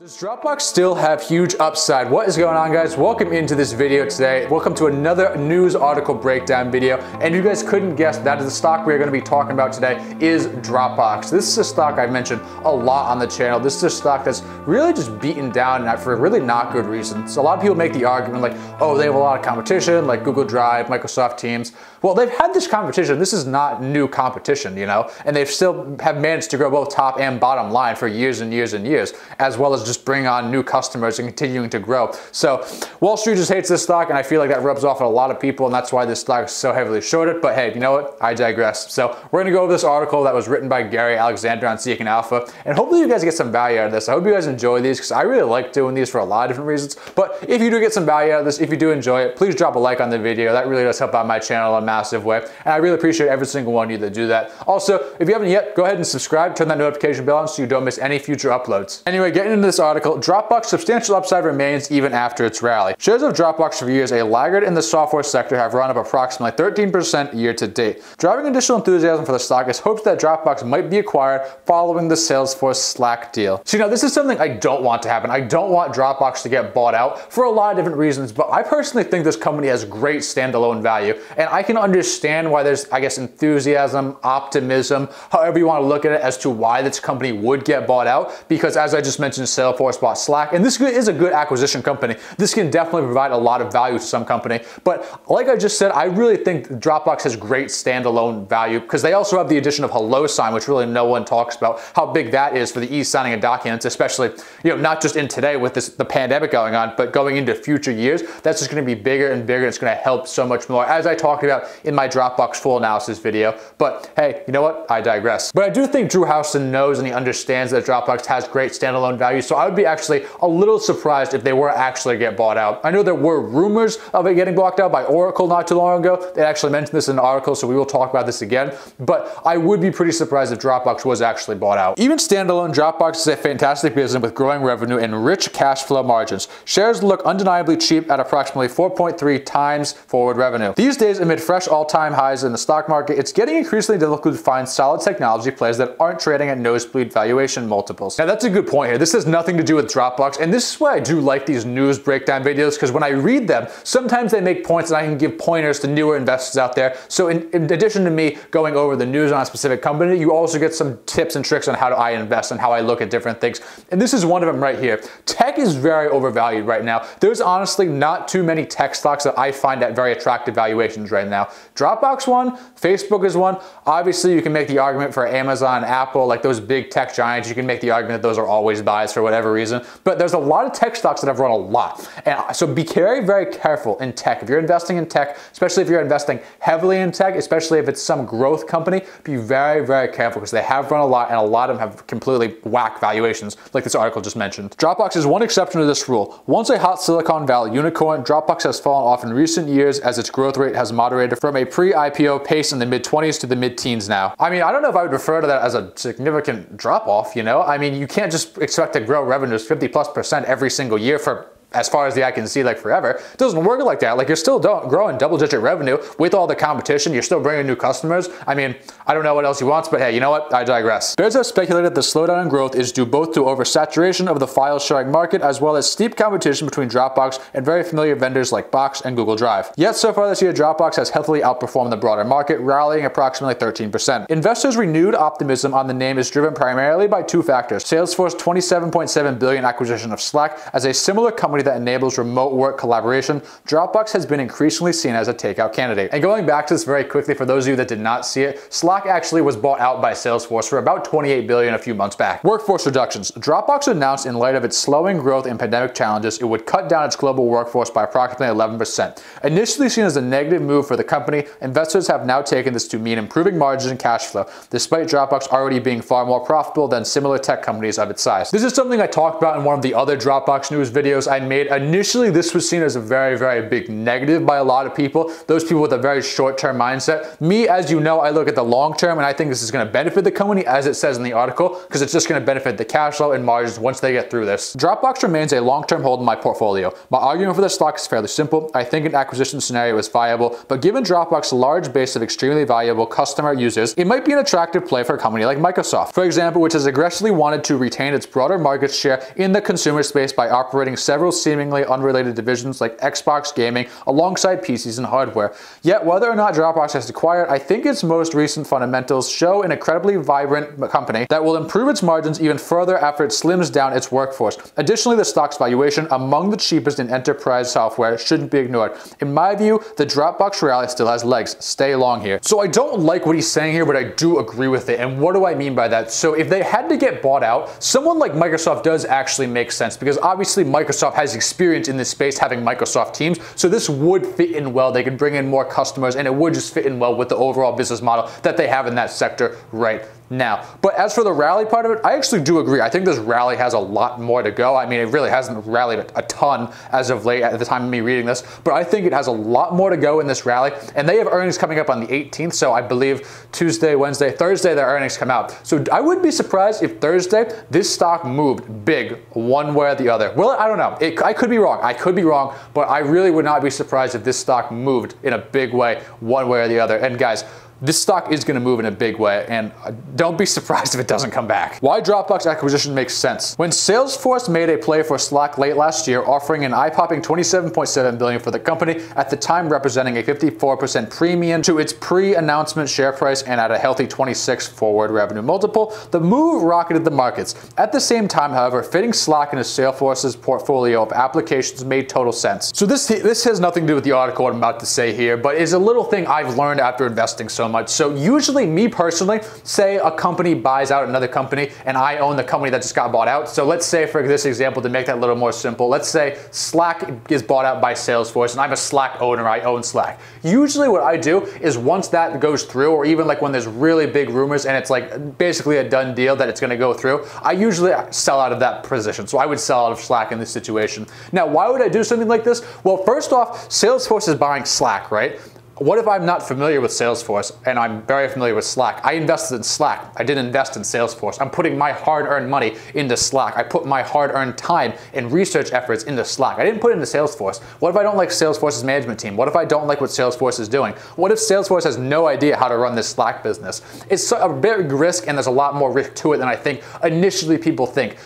Does Dropbox still have huge upside? What is going on guys? Welcome into this video today. Welcome to another news article breakdown video. And you guys couldn't guess that the stock we're gonna be talking about today is Dropbox. This is a stock I've mentioned a lot on the channel. This is a stock that's really just beaten down for really not good reasons. A lot of people make the argument like, oh, they have a lot of competition like Google Drive, Microsoft Teams. Well, they've had this competition. This is not new competition, you know? And they've still have managed to grow both top and bottom line for years and years and years, as well as just bring on new customers and continuing to grow. So Wall Street just hates this stock, and I feel like that rubs off on a lot of people, and that's why this stock is so heavily shorted. But hey, you know what? I digress. So we're gonna go over this article that was written by Gary Alexander on Seeking Alpha, and hopefully you guys get some value out of this. I hope you guys enjoy these because I really like doing these for a lot of different reasons. But if you do get some value out of this, if you do enjoy it, please drop a like on the video. That really does help out my channel a massive way. And I really appreciate every single one of you that do that. Also, if you haven't yet, go ahead and subscribe, turn that notification bell on so you don't miss any future uploads. Anyway, getting into this article, Dropbox substantial upside remains even after its rally. Shares of Dropbox for years a laggard in the software sector have run up approximately 13% year to date. Driving additional enthusiasm for the stock is hopes that Dropbox might be acquired following the Salesforce Slack deal. So, know, this is something I don't want to happen. I don't want Dropbox to get bought out for a lot of different reasons, but I personally think this company has great standalone value, and I can understand why there's, I guess, enthusiasm, optimism, however you want to look at it, as to why this company would get bought out. Because as I just mentioned, Salesforce bought Slack, and this is a good acquisition company. This can definitely provide a lot of value to some company. But like I just said, I really think Dropbox has great standalone value because they also have the addition of HelloSign, which really no one talks about how big that is for the e-signing of documents, especially you know not just in today with this the pandemic going on, but going into future years. That's just going to be bigger and bigger. It's going to help so much more, as I talked about in my Dropbox full analysis video. But hey, you know what? I digress. But I do think Drew Houston knows and he understands that Dropbox has great standalone value. So I would be actually a little surprised if they were actually get bought out. I know there were rumors of it getting blocked out by Oracle not too long ago. They actually mentioned this in an article, so we will talk about this again. But I would be pretty surprised if Dropbox was actually bought out. Even standalone, Dropbox is a fantastic business with growing revenue and rich cash flow margins. Shares look undeniably cheap at approximately 4.3 times forward revenue. These days, amid fresh all-time highs in the stock market, it's getting increasingly difficult to find solid technology plays that aren't trading at nosebleed valuation multiples. Now that's a good point here. This has nothing to do with Dropbox, and this is why I do like these news breakdown videos because when I read them, sometimes they make points and I can give pointers to newer investors out there. So in, in, addition to me going over the news on a specific company, you also get some tips and tricks on how do I invest and how I look at different things. And this is one of them right here. Tech is very overvalued right now. There's honestly not too many tech stocks that I find at very attractive valuations right now. Dropbox one, Facebook is one. Obviously, you can make the argument for Amazon, Apple, like those big tech giants. You can make the argument that those are always buys for whatever reason. But there's a lot of tech stocks that have run a lot. And so be very, very careful in tech. If you're investing in tech, especially if you're investing heavily in tech, especially if it's some growth company, be very, very careful because they have run a lot and a lot of them have completely whack valuations, like this article just mentioned. Dropbox is one exception to this rule. Once a hot Silicon Valley unicorn, Dropbox has fallen off in recent years as its growth rate has moderated from a pre-IPO pace in the mid-20s to the mid-teens now. I mean, I don't know if I would refer to that as a significant drop off, you know? I mean, you can't just expect to grow revenues 50 plus percent every single year for as far as the eye can see, like forever. It doesn't work like that. Like you're still growing double digit revenue with all the competition. You're still bringing new customers. I mean, I don't know what else he wants, but hey, you know what? I digress. Bears have speculated the slowdown in growth is due both to oversaturation of the file sharing market as well as steep competition between Dropbox and very familiar vendors like Box and Google Drive. Yet so far this year, Dropbox has heavily outperformed the broader market, rallying approximately 13%. Investors' renewed optimism on the name is driven primarily by two factors. Salesforce 27.7 billion acquisition of Slack as a similar company company that enables remote work collaboration, Dropbox has been increasingly seen as a takeout candidate. And going back to this very quickly, for those of you that did not see it, Slack actually was bought out by Salesforce for about 28 billion a few months back. Workforce reductions. Dropbox announced in light of its slowing growth and pandemic challenges, it would cut down its global workforce by approximately 11%. Initially seen as a negative move for the company, investors have now taken this to mean improving margins and cash flow, despite Dropbox already being far more profitable than similar tech companies of its size. This is something I talked about in one of the other Dropbox news videos. I made. Initially, this was seen as a very, very big negative by a lot of people, those people with a very short-term mindset. Me, as you know, I look at the long term and I think this is gonna benefit the company as it says in the article, because it's just gonna benefit the cash flow and margins once they get through this. Dropbox remains a long-term hold in my portfolio. My argument for the stock is fairly simple. I think an acquisition scenario is viable, but given Dropbox's large base of extremely valuable customer users, it might be an attractive play for a company like Microsoft, for example, which has aggressively wanted to retain its broader market share in the consumer space by operating several seemingly unrelated divisions like Xbox gaming alongside PCs and hardware. Yet, whether or not Dropbox has acquired, I think its most recent fundamentals show an incredibly vibrant company that will improve its margins even further after it slims down its workforce. Additionally, the stock's valuation, among the cheapest in enterprise software, shouldn't be ignored. In my view, the Dropbox rally still has legs. Stay long here. So I don't like what he's saying here, but I do agree with it. And what do I mean by that? So if they had to get bought out, someone like Microsoft does actually make sense because obviously Microsoft has experience in this space having Microsoft Teams. So this would fit in well. They could bring in more customers and it would just fit in well with the overall business model that they have in that sector right now. But as for the rally part of it, I actually do agree. I think this rally has a lot more to go. I mean, it really hasn't rallied a ton as of late at the time of me reading this, but I think it has a lot more to go in this rally. And they have earnings coming up on the 18th, so I believe Tuesday, Wednesday, Thursday, their earnings come out. So I wouldn't be surprised if Thursday this stock moved big one way or the other. Well, I don't know. It, I could be wrong. I could be wrong, but I really would not be surprised if this stock moved in a big way one way or the other. And guys, this stock is going to move in a big way, and uh, don't be surprised if it doesn't come back. Why Dropbox acquisition makes sense. When Salesforce made a play for Slack late last year, offering an eye-popping 27.7 billion for the company, at the time representing a 54% premium to its pre-announcement share price and at a healthy 26 forward revenue multiple, the move rocketed the markets. At the same time, however, fitting Slack into Salesforce's portfolio of applications made total sense. So this this has nothing to do with the article I'm about to say here, but is a little thing I've learned after investing so much. So usually me personally, say a company buys out another company and I own the company that just got bought out. So let's say for this example, to make that a little more simple, let's say Slack is bought out by Salesforce and I'm a Slack owner, I own Slack. Usually what I do is once that goes through or even like when there's really big rumors and it's like basically a done deal that it's gonna go through, I usually sell out of that position. So I would sell out of Slack in this situation. Now, why would I do something like this? Well, first off, Salesforce is buying Slack, right? What if I'm not familiar with Salesforce and I'm very familiar with Slack? I invested in Slack. I didn't invest in Salesforce. I'm putting my hard-earned money into Slack. I put my hard-earned time and research efforts into Slack. I didn't put it into Salesforce. What if I don't like Salesforce's management team? What if I don't like what Salesforce is doing? What if Salesforce has no idea how to run this Slack business? It's a big risk and there's a lot more risk to it than I think initially people think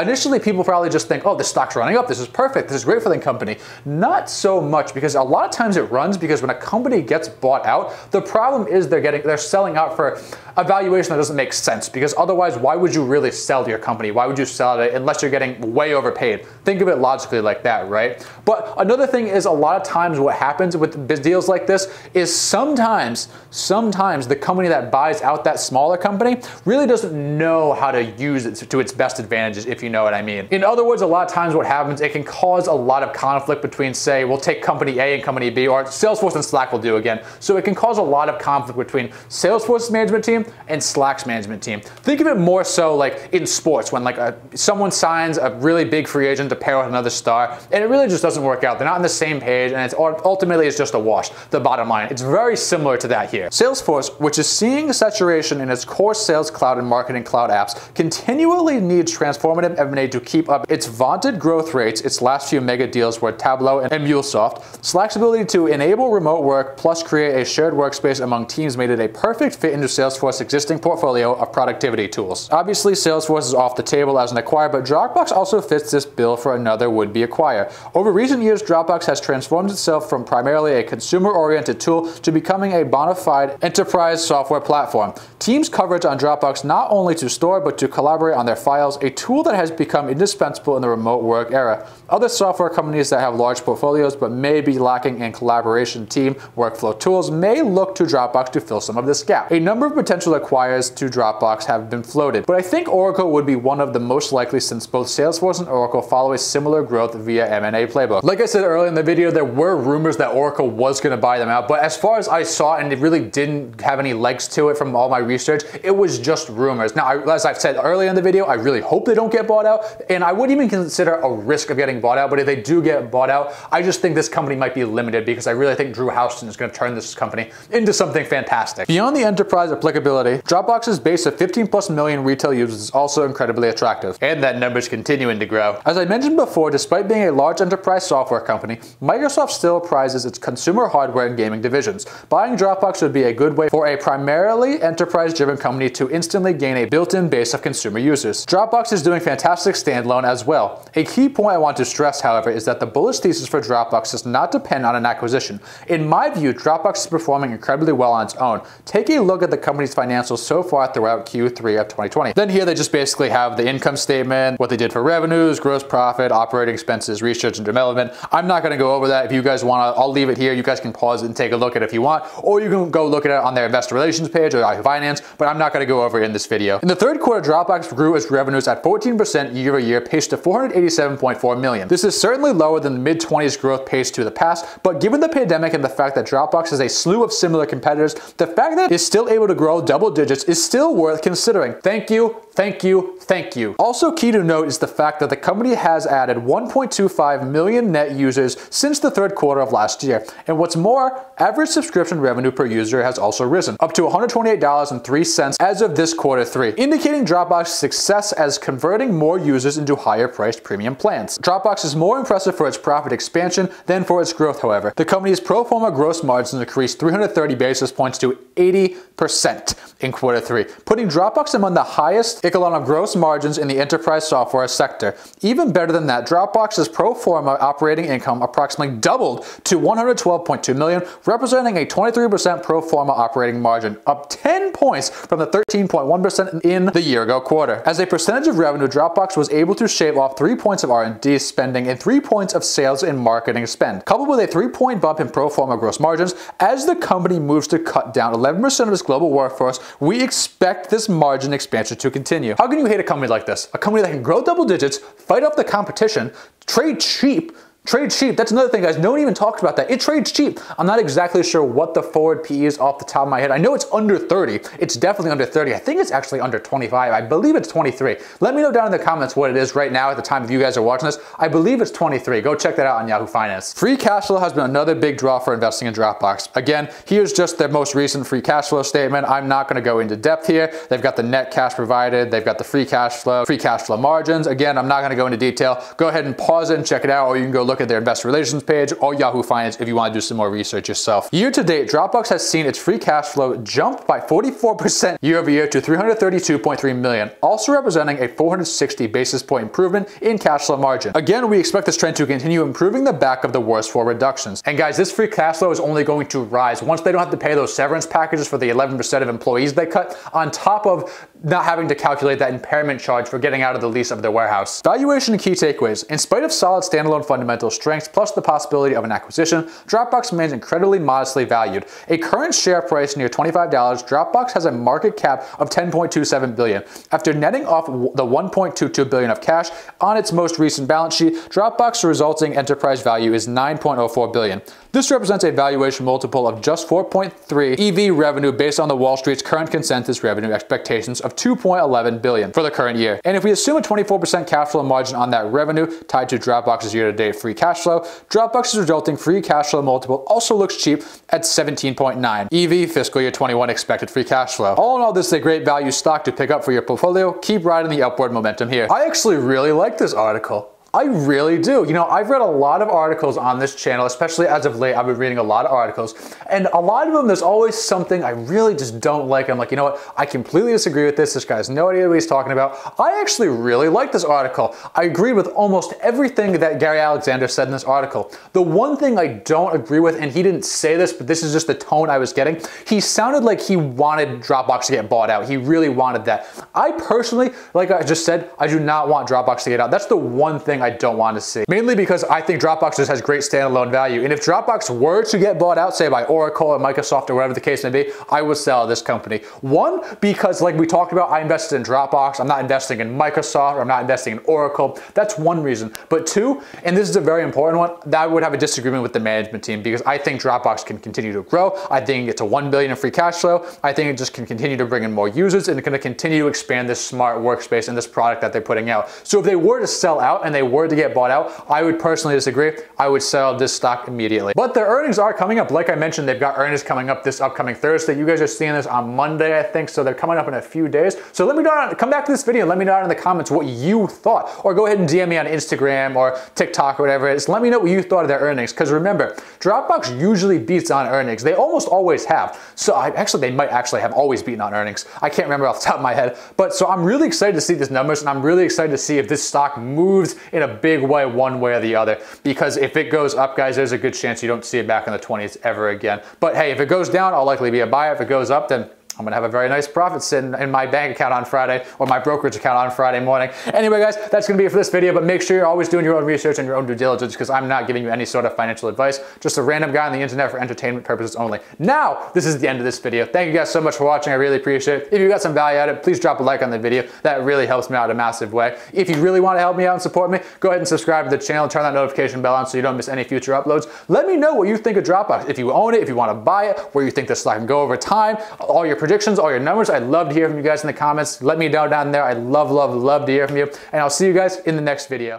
initially people probably just think, oh, the stock's running up. This is perfect. This is great for the company. Not so much because a lot of times it runs because when a company gets bought out, the problem is they're getting they're selling out for a valuation that doesn't make sense because otherwise why would you really sell your company? Why would you sell it unless you're getting way overpaid? Think of it logically like that, right? But another thing is a lot of times what happens with deals like this is sometimes sometimes the company that buys out that smaller company really doesn't know how to use it to its best advantages if you know what I mean. In other words, a lot of times what happens, it can cause a lot of conflict between, say, we'll take company A and company B, or Salesforce and Slack will do again. So it can cause a lot of conflict between Salesforce's management team and Slack's management team. Think of it more so like in sports when like a, someone signs a really big free agent to pair with another star, and it really just doesn't work out. They're not on the same page, and it's ultimately it's just a wash. The bottom line, it's very similar to that here. Salesforce, which is seeing saturation in its core sales cloud and marketing cloud apps, continually needs transformative transformative M&A to keep up its vaunted growth rates. Its last few mega deals were Tableau and MuleSoft. Slack's ability to enable remote work plus create a shared workspace among teams made it a perfect fit into Salesforce's existing portfolio of productivity tools. Obviously, Salesforce is off the table as an acquirer, but Dropbox also fits this bill for another would-be acquirer. Over recent years, Dropbox has transformed itself from primarily a consumer-oriented tool to becoming a bona fide enterprise software platform. Teams coverage on Dropbox not only to store but to collaborate on their files, a tool that has become indispensable in the remote work era. Other software companies that have large portfolios but may be lacking in collaboration team workflow tools may look to Dropbox to fill some of this gap. A number of potential acquirers to Dropbox have been floated, but I think Oracle would be one of the most likely since both Salesforce and Oracle follow a similar growth via M&A playbook. Like I said earlier in the video, there were rumors that Oracle was going to buy them out, but as far as I saw, and it really didn't have any legs to it from all my research, it was just rumors. Now, as I've said earlier in the video, I really hope they don't get get bought out, and I wouldn't even consider a risk of getting bought out, but if they do get bought out, I just think this company might be limited because I really think Drew Houston is going to turn this company into something fantastic. Beyond the enterprise applicability, Dropbox's base of 15 plus million retail users is also incredibly attractive. And that number's continuing to grow. As I mentioned before, despite being a large enterprise software company, Microsoft still prizes its consumer hardware and gaming divisions. Buying Dropbox would be a good way for a primarily enterprise-driven company to instantly gain a built-in base of consumer users. Dropbox is doing fantastic standalone as well. A key point I want to stress, however, is that the bullish thesis for Dropbox does not depend on an acquisition. In my view, Dropbox is performing incredibly well on its own. Take a look at the company's financials so far throughout Q3 of 2020. Then here they just basically have the income statement, what they did for revenues, gross profit, operating expenses, research and development. I'm not going to go over that. If you guys want to, I'll leave it here. You guys can pause and take a look at it if you want, or you can go look at it on their investor relations page or Yahoo Finance, but I'm not going to go over it in this video. In the third quarter, Dropbox grew its revenues at 14% year over year, pace to 487.4 million. This is certainly lower than the mid 20s growth pace to the past, but given the pandemic and the fact that Dropbox has a slew of similar competitors, the fact that it's still able to grow double digits is still worth considering. Thank you, thank you, thank you. Also key to note is the fact that the company has added 1.25 million net users since the third quarter of last year. And what's more, average subscription revenue per user has also risen, up to $128.03 as of this quarter three, indicating Dropbox's success as converting more users into higher priced premium plans. Dropbox is more impressive for its profit expansion than for its growth, however. The company's pro forma gross margins increased 330 basis points to 80% in quarter three, putting Dropbox among the highest echelon of gross margins in the enterprise software sector. Even better than that, Dropbox's pro forma operating income approximately doubled to 112.2 million, representing a 23% pro forma operating margin, up 10 points from the 13.1% in the year ago quarter. As a percentage of revenue, Dropbox was able to shave off 3 points of R&D spending and 3 points of sales and marketing spend, coupled with a 3 point bump in pro forma gross margins as the company moves to cut down 11% of its global workforce, we expect this margin expansion to continue. How can you hate a company like this? A company that can grow double digits, fight off the competition, trade cheap, Trade cheap. That's another thing, guys. No one even talks about that. It trades cheap. I'm not exactly sure what the forward PE is off the top of my head. I know it's under 30. It's definitely under 30. I think it's actually under 25. I believe it's 23. Let me know down in the comments what it is right now at the time of you guys are watching this. I believe it's 23. Go check that out on Yahoo Finance. Free cash flow has been another big draw for investing in Dropbox. Again, here's just their most recent free cash flow statement. I'm not going to go into depth here. They've got the net cash provided. They've got the free cash flow, free cash flow margins. Again, I'm not going to go into detail. Go ahead and pause it and check it out, or you can go look look at their investor relations page or Yahoo Finance if you want to do some more research yourself. Year to date, Dropbox has seen its free cash flow jump by 44% year over year to 332.3 million, also representing a 460 basis point improvement in cash flow margin. Again, we expect this trend to continue improving the back of the worst for reductions. And guys, this free cash flow is only going to rise once they don't have to pay those severance packages for the 11% of employees they cut, on top of not having to calculate that impairment charge for getting out of the lease of their warehouse. Valuation and key takeaways. In spite of solid standalone fundamentals, strengths plus the possibility of an acquisition, Dropbox remains incredibly modestly valued. A current share price near $25, Dropbox has a market cap of 10.27 billion. After netting off the 1.22 billion of cash on its most recent balance sheet, Dropbox resulting enterprise value is 9.04 billion. This represents a valuation multiple of just 4.3 EV revenue based on the Wall Street's current consensus revenue expectations of 2.11 billion for the current year. And if we assume a 24% cash flow margin on that revenue tied to Dropbox's year-to-date free cash flow, Dropbox's resulting free cash flow multiple also looks cheap at 17.9 EV fiscal year 21 expected free cash flow. All in all, this is a great value stock to pick up for your portfolio. Keep riding the upward momentum here. I actually really like this article. I really do. You know, I've read a lot of articles on this channel, especially as of late. I've been reading a lot of articles, and a lot of them, there's always something I really just don't like. I'm like, you know what? I completely disagree with this. This guy has no idea what he's talking about. I actually really like this article. I agree with almost everything that Gary Alexander said in this article. The one thing I don't agree with, and he didn't say this, but this is just the tone I was getting, he sounded like he wanted Dropbox to get bought out. He really wanted that. I personally, like I just said, I do not want Dropbox to get out. That's the one thing thing I don't want to see. Mainly because I think Dropbox just has great standalone value. And if Dropbox were to get bought out, say by Oracle or Microsoft or whatever the case may be, I would sell this company. One, because like we talked about, I invested in Dropbox. I'm not investing in Microsoft or I'm not investing in Oracle. That's one reason. But two, and this is a very important one, that I would have a disagreement with the management team because I think Dropbox can continue to grow. I think it's a 1 billion in free cash flow. I think it just can continue to bring in more users and it's gonna continue to expand this smart workspace and this product that they're putting out. So if they were to sell out and they were to get bought out, I would personally disagree. I would sell this stock immediately. But their earnings are coming up. Like I mentioned, they've got earnings coming up this upcoming Thursday. You guys are seeing this on Monday, I think, so they're coming up in a few days. So let me know, come back to this video and let me know in the comments what you thought. Or go ahead and DM me on Instagram or TikTok or whatever it is. Let me know what you thought of their earnings. Because remember, Dropbox usually beats on earnings. They almost always have. So I, actually, they might actually have always beaten on earnings. I can't remember off the top of my head. But so I'm really excited to see these numbers and I'm really excited to see if this stock moves a big way one way or the other. Because if it goes up, guys, there's a good chance you don't see it back in the 20s ever again. But hey, if it goes down, I'll likely be a buyer. If it goes up, then I'm gonna have a very nice profit sitting in my bank account on Friday or my brokerage account on Friday morning. Anyway, guys, that's gonna be it for this video, but make sure you're always doing your own research and your own due diligence because I'm not giving you any sort of financial advice, just a random guy on the internet for entertainment purposes only. Now, this is the end of this video. Thank you guys so much for watching. I really appreciate it. If you got some value out of it, please drop a like on the video. That really helps me out a massive way. If you really wanna help me out and support me, go ahead and subscribe to the channel, turn that notification bell on so you don't miss any future uploads. Let me know what you think of Dropbox. If you own it, if you wanna buy it, where you think this stock can go over time, all your predictions, all your numbers, I'd love to hear from you guys in the comments. Let me know down there. I'd love, love, love to hear from you. And I'll see you guys in the next video.